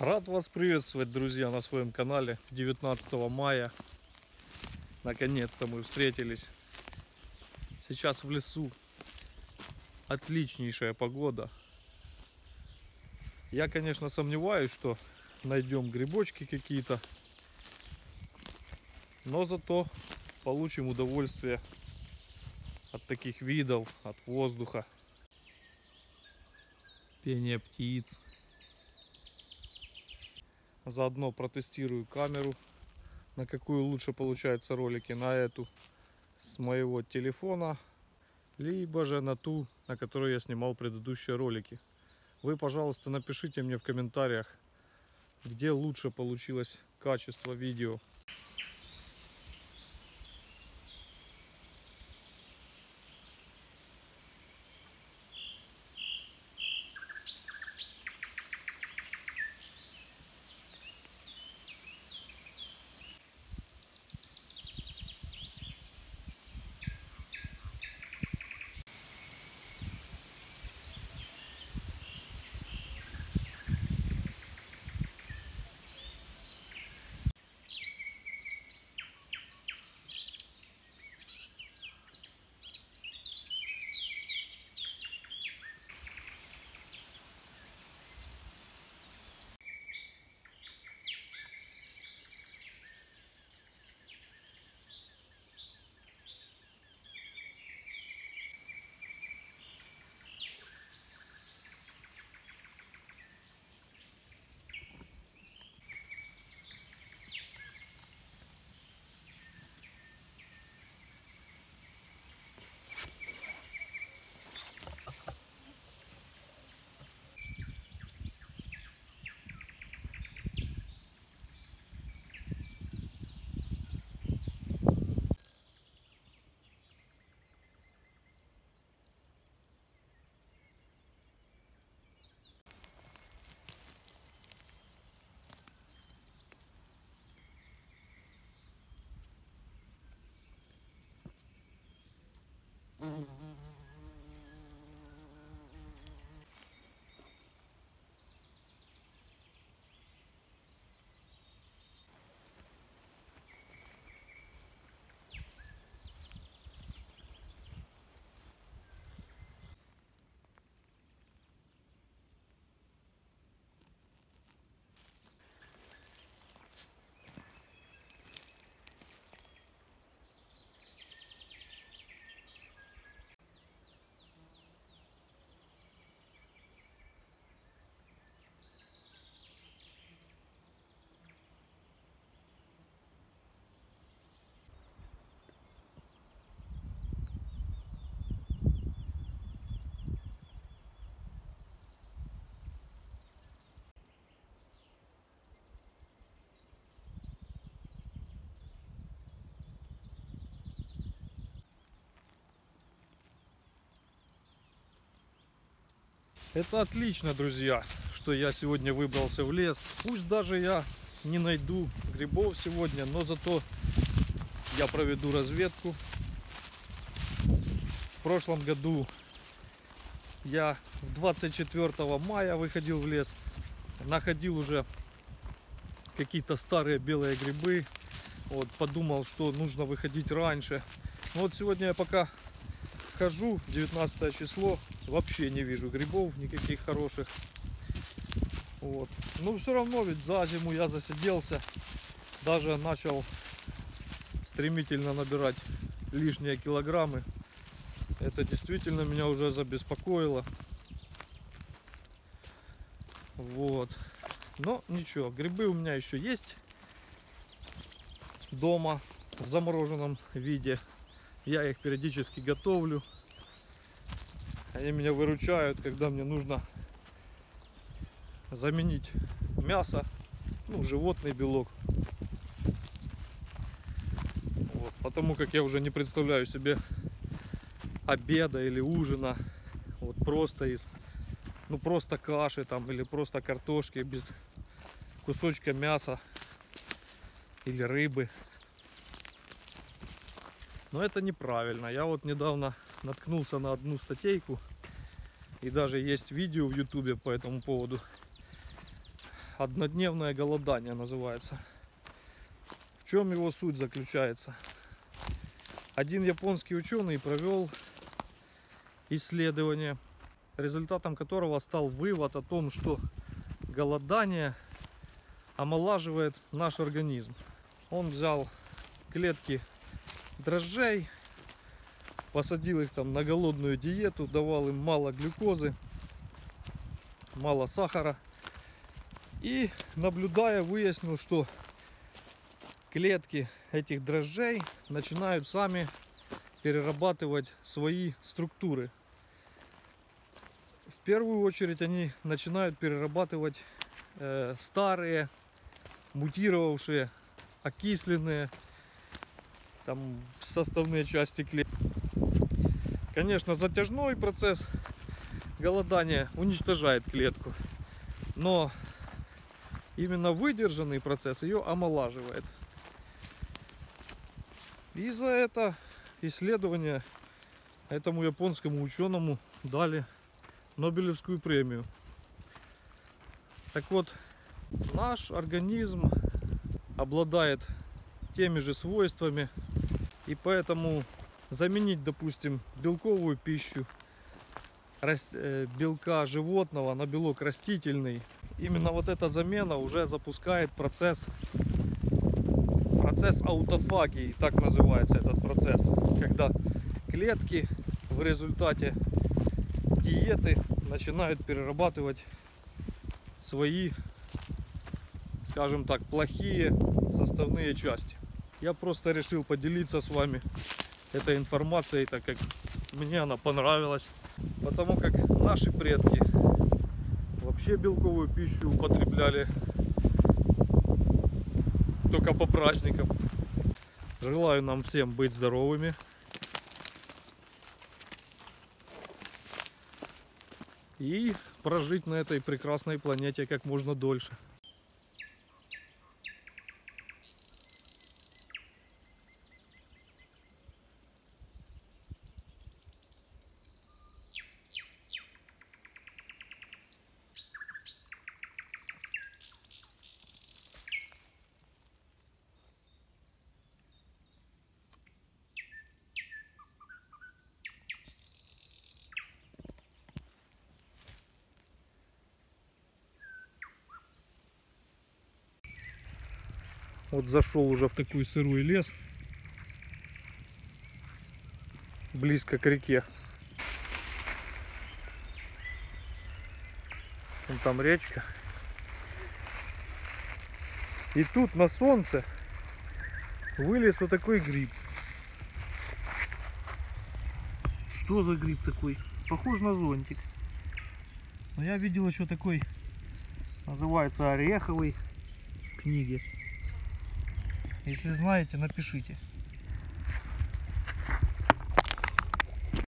Рад вас приветствовать, друзья, на своем канале 19 мая. Наконец-то мы встретились. Сейчас в лесу. Отличнейшая погода. Я, конечно, сомневаюсь, что найдем грибочки какие-то. Но зато получим удовольствие от таких видов, от воздуха. Пение птиц. Заодно протестирую камеру, на какую лучше получаются ролики, на эту с моего телефона, либо же на ту, на которую я снимал предыдущие ролики. Вы, пожалуйста, напишите мне в комментариях, где лучше получилось качество видео. Это отлично, друзья, что я сегодня выбрался в лес. Пусть даже я не найду грибов сегодня, но зато я проведу разведку. В прошлом году я 24 мая выходил в лес, находил уже какие-то старые белые грибы. Вот, подумал, что нужно выходить раньше. Вот сегодня я пока хожу, 19 число, вообще не вижу грибов никаких хороших. Вот. Но все равно ведь за зиму я засиделся, даже начал стремительно набирать лишние килограммы. Это действительно меня уже забеспокоило. Вот. Но ничего, грибы у меня еще есть дома в замороженном виде. Я их периодически готовлю. Они меня выручают, когда мне нужно заменить мясо, ну, животный белок. Вот, потому как я уже не представляю себе обеда или ужина. Вот просто из, ну просто каши там или просто картошки без кусочка мяса или рыбы. Но это неправильно. Я вот недавно наткнулся на одну статейку. И даже есть видео в ютубе по этому поводу. однодневное голодание называется. В чем его суть заключается? Один японский ученый провел исследование, результатом которого стал вывод о том, что голодание омолаживает наш организм. Он взял клетки дрожжей, посадил их там на голодную диету, давал им мало глюкозы, мало сахара. И наблюдая, выяснил, что клетки этих дрожжей начинают сами перерабатывать свои структуры. В первую очередь они начинают перерабатывать э, старые, мутировавшие, окисленные там составные части клетки. Конечно, затяжной процесс голодания уничтожает клетку, но именно выдержанный процесс ее омолаживает. И за это исследование этому японскому ученому дали Нобелевскую премию. Так вот, наш организм обладает теми же свойствами, и поэтому заменить, допустим, белковую пищу э, белка животного на белок растительный, именно вот эта замена уже запускает процесс процесс аутофагии, так называется этот процесс, когда клетки в результате диеты начинают перерабатывать свои, скажем так, плохие составные части. Я просто решил поделиться с вами этой информацией, так как мне она понравилась. Потому как наши предки вообще белковую пищу употребляли только по праздникам. Желаю нам всем быть здоровыми. И прожить на этой прекрасной планете как можно дольше. Вот зашел уже в такой сырой лес. Близко к реке. Вон там речка. И тут на солнце вылез вот такой гриб. Что за гриб такой? Похож на зонтик. Но я видел еще такой, называется ореховый книги. Если знаете, напишите.